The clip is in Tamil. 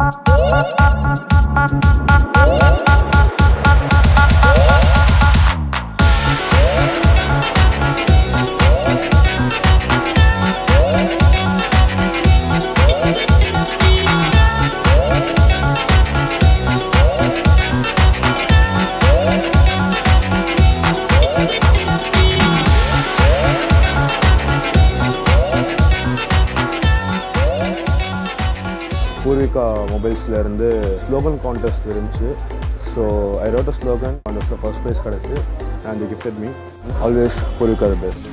Thank. பூர்விகா மொபைல்ஸ்லேருந்து ஸ்லோகன் கான்டெஸ்ட் இருந்துச்சு. So I wrote a slogan கான்டெஸ்ட்டில் first prize கிடச்சி and gifted me always Poorvika the best